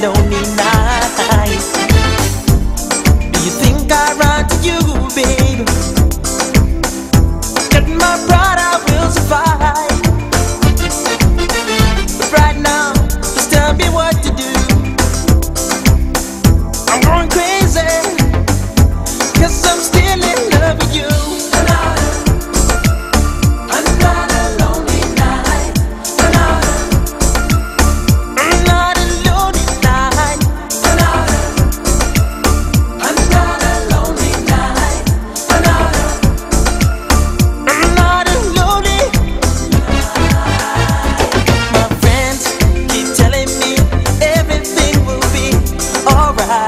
don't need alright.